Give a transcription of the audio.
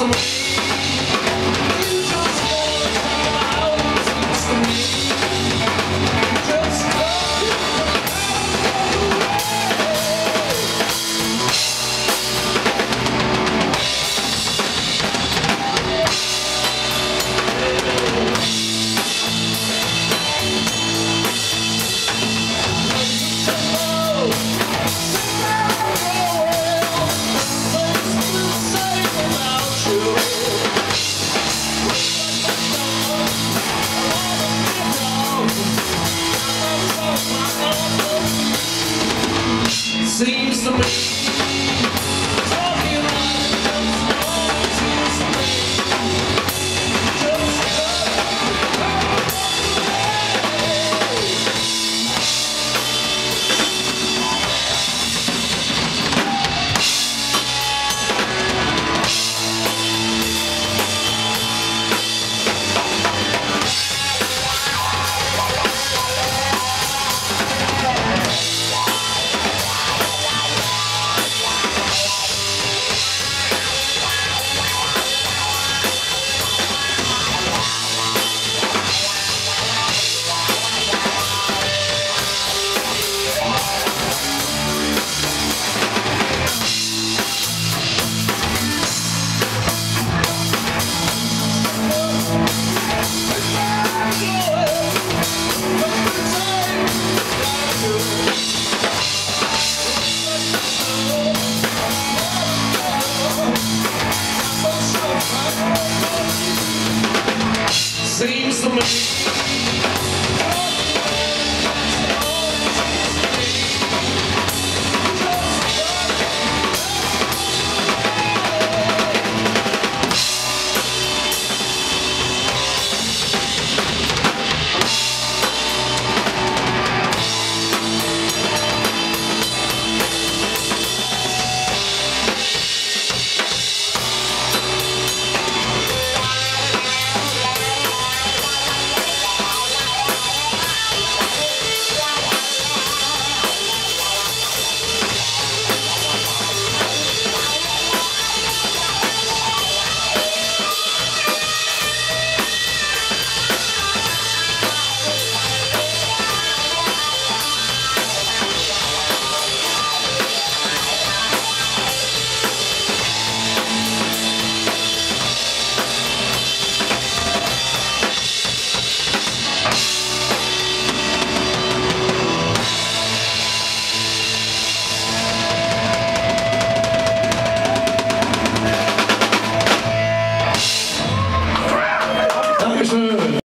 その seems to me. you.